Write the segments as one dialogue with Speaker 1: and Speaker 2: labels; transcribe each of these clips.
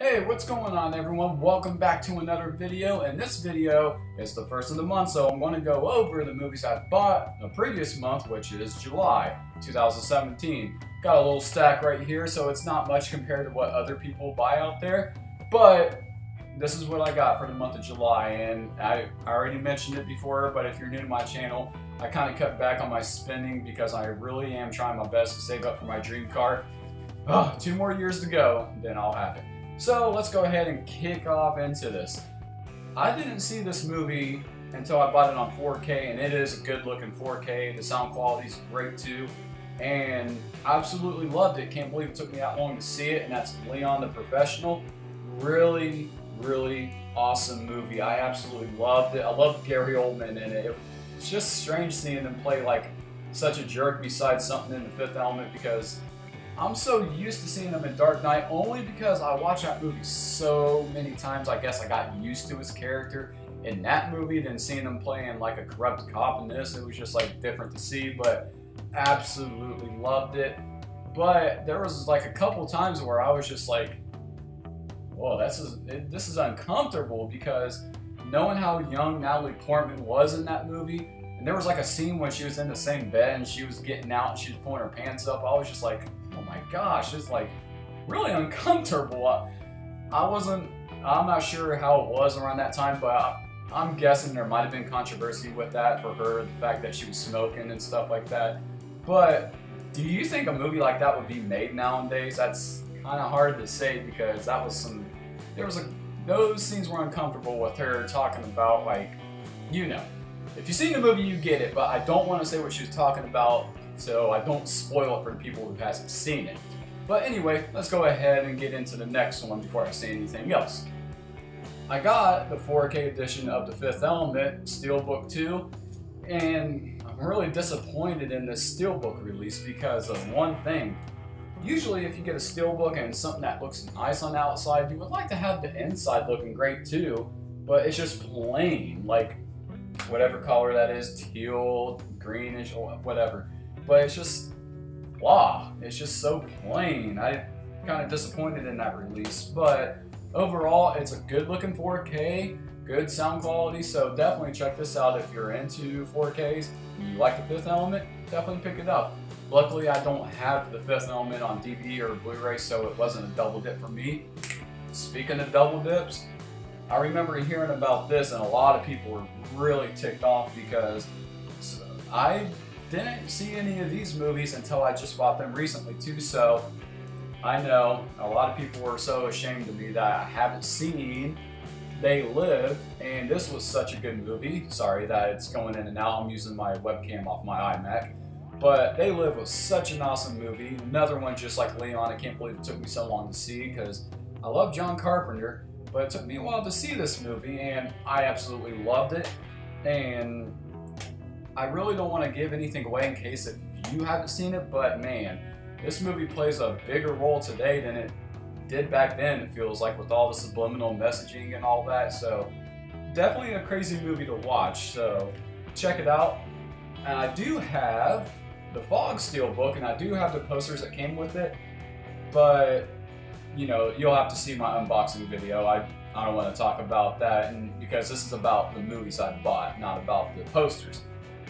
Speaker 1: Hey, what's going on everyone? Welcome back to another video, and this video is the first of the month, so I'm going to go over the movies I bought the previous month, which is July 2017. Got a little stack right here, so it's not much compared to what other people buy out there, but this is what I got for the month of July, and I, already mentioned it before, but if you're new to my channel, I kind of cut back on my spending because I really am trying my best to save up for my dream car. Two more years to go, then I'll have it. So let's go ahead and kick off into this. I didn't see this movie until I bought it on 4K, and it is a good looking 4K. The sound quality is great too, and I absolutely loved it. Can't believe it took me that long to see it, and that's Leon the Professional. Really, really awesome movie. I absolutely loved it. I loved Gary Oldman in it. It's just strange seeing him play like such a jerk besides something in the Fifth Element because I'm so used to seeing him in Dark Knight only because I watched that movie so many times. I guess I got used to his character in that movie than seeing him playing like a corrupt cop in this. It was just like different to see, but absolutely loved it. But there was like a couple times where I was just like, "Whoa, this is this is uncomfortable," because knowing how young Natalie Portman was in that movie, and there was like a scene when she was in the same bed and she was getting out and she was pulling her pants up. I was just like, gosh, it's like really uncomfortable. I, I wasn't, I'm not sure how it was around that time, but I, I'm guessing there might have been controversy with that for her, the fact that she was smoking and stuff like that. But do you think a movie like that would be made nowadays? That's kind of hard to say because that was some, there was a, those scenes were uncomfortable with her talking about like, you know, if you've seen the movie, you get it, but I don't want to say what she was talking about so I don't spoil it for people who hasn't seen it. But anyway, let's go ahead and get into the next one before I say anything else. I got the 4K edition of The Fifth Element, Steelbook 2, and I'm really disappointed in this Steelbook release because of one thing. Usually if you get a Steelbook and something that looks nice on the outside, you would like to have the inside looking great too, but it's just plain, like whatever color that is, teal, greenish, or whatever but it's just blah. It's just so plain. I kind of disappointed in that release, but overall, it's a good looking 4K, good sound quality. So definitely check this out if you're into 4Ks. You like the Fifth Element, definitely pick it up. Luckily, I don't have the Fifth Element on DVD or Blu-ray, so it wasn't a double dip for me. Speaking of double dips, I remember hearing about this, and a lot of people were really ticked off because I didn't see any of these movies until I just bought them recently too, so I know a lot of people were so ashamed of me that I haven't seen They Live, and this was such a good movie. Sorry that it's going in and out. I'm using my webcam off my iMac. But They Live was such an awesome movie. Another one just like Leon. I can't believe it took me so long to see because I love John Carpenter, but it took me a while to see this movie, and I absolutely loved it. And I really don't want to give anything away in case if you haven't seen it, but man, this movie plays a bigger role today than it did back then, it feels like, with all the subliminal messaging and all that. So, definitely a crazy movie to watch. So, check it out. And I do have the Fog Steel book, and I do have the posters that came with it, but you know, you'll have to see my unboxing video. I, I don't want to talk about that, and because this is about the movies I bought, not about the posters.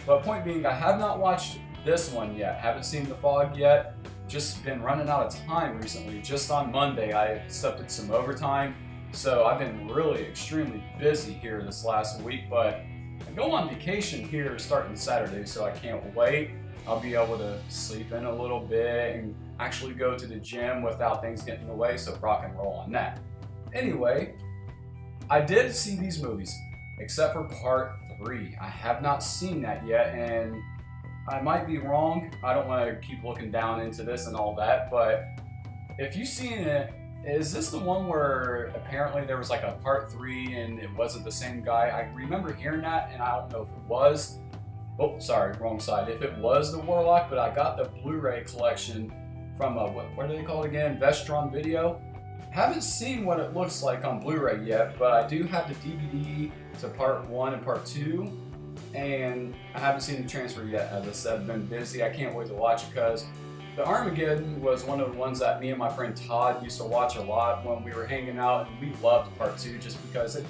Speaker 1: But point being, I have not watched this one yet. Haven't seen The Fog yet. Just been running out of time recently. Just on Monday, I accepted some overtime. So I've been really extremely busy here this last week, but I go on vacation here starting Saturday, so I can't wait. I'll be able to sleep in a little bit and actually go to the gym without things getting in the way, so rock and roll on that. Anyway, I did see these movies, except for part 3. I have not seen that yet, and I might be wrong. I don't want to keep looking down into this and all that, but if you've seen it, is this the one where apparently there was like a part 3 and it wasn't the same guy? I remember hearing that, and I don't know if it was. Oh, sorry, wrong side. If it was the Warlock, but I got the Blu-ray collection from a, what, what do they call it again? Vestron Video. Haven't seen what it looks like on Blu-ray yet, but I do have the DVD to part one and part two, and I haven't seen the transfer yet. As I said, I've been busy. I can't wait to watch it because the Armageddon was one of the ones that me and my friend Todd used to watch a lot when we were hanging out, and we loved part two just because it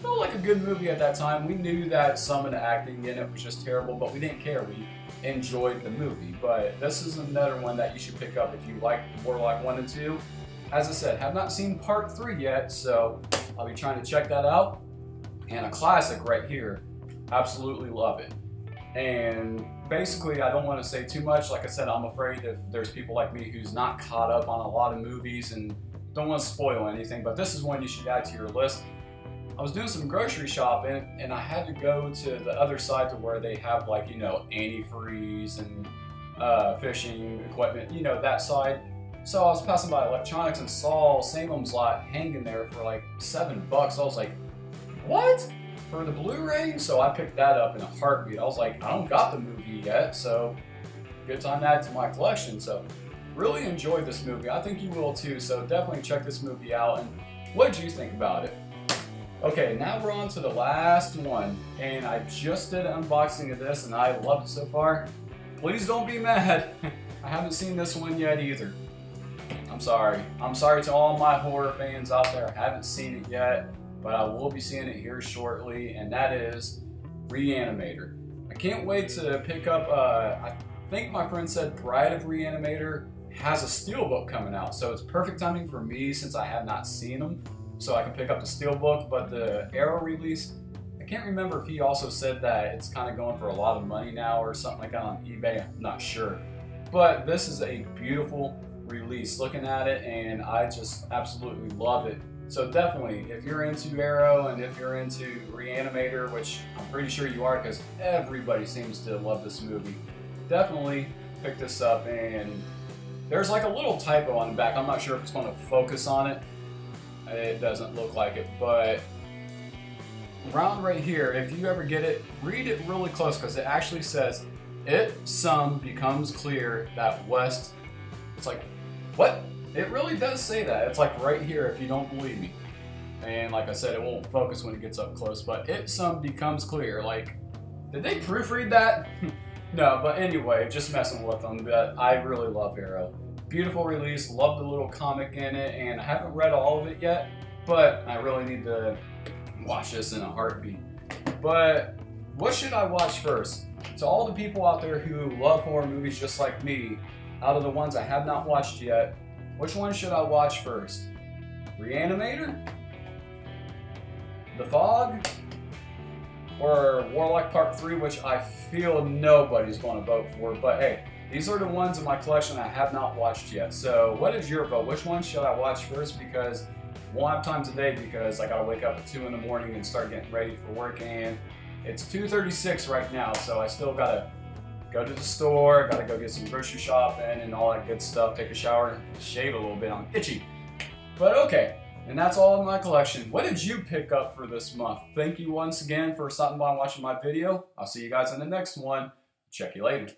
Speaker 1: felt like a good movie at that time. We knew that some of the acting in it was just terrible, but we didn't care. We enjoyed the movie. But this is another one that you should pick up if you like Warlock 1 and 2. As I said, have not seen part 3 yet, so I'll be trying to check that out. And a classic right here. Absolutely love it. And basically, I don't want to say too much. Like I said, I'm afraid if there's people like me who's not caught up on a lot of movies and don't want to spoil anything, but this is one you should add to your list. I was doing some grocery shopping and I had to go to the other side to where they have like, you know, antifreeze and uh, fishing equipment, you know, that side. So I was passing by electronics and saw Salem's Lot hanging there for like seven bucks. I was like, what? For the Blu-ray? So I picked that up in a heartbeat. I was like, I don't got the movie yet, so good time to add to my collection. So really enjoyed this movie. I think you will too, so definitely check this movie out. And what did you think about it? Okay, now we're on to the last one, and I just did an unboxing of this, and I love it so far. Please don't be mad. I haven't seen this one yet either. Sorry. I'm sorry to all my horror fans out there. I haven't seen it yet, but I will be seeing it here shortly, and that is Reanimator. I can't wait to pick up, uh, I think my friend said Bride of Reanimator has a steelbook coming out, so it's perfect timing for me since I have not seen them so I can pick up the Steelbook. But the Arrow release, I can't remember if he also said that it's kind of going for a lot of money now or something like that on eBay. I'm not sure. But this is a beautiful release looking at it, and I just absolutely love it. So definitely, if you're into Arrow and if you're into Reanimator, which I'm pretty sure you are because everybody seems to love this movie, definitely pick this up. And there's like a little typo on the back. I'm not sure if it's going to focus on it, it doesn't look like it, but around right here, if you ever get it, read it really close because it actually says, it some becomes clear that West, it's like, what? It really does say that. It's like right here if you don't believe me. And like I said, it won't focus when it gets up close, but it some becomes clear. Like, did they proofread that? no, but anyway, just messing with them. But I really love Arrow. Beautiful release, love the little comic in it, and I haven't read all of it yet, but I really need to watch this in a heartbeat. But what should I watch first? To all the people out there who love horror movies just like me, out of the ones I have not watched yet, which one should I watch first? Reanimator? The Fog? Or Warlock Part 3, which I feel nobody's going to vote for, but hey, these are the ones in my collection I have not watched yet. So what is your vote? Which one should I watch first? Because won't have time today because I gotta wake up at 2 in the morning and start getting ready for work and it's 2.36 right now so I still gotta go to the store, gotta go get some grocery shopping and all that good stuff, take a shower, shave a little bit, I'm itchy. But okay, and that's all in my collection. What did you pick up for this month? Thank you once again for stopping by and watching my video. I'll see you guys in the next one. Check you later.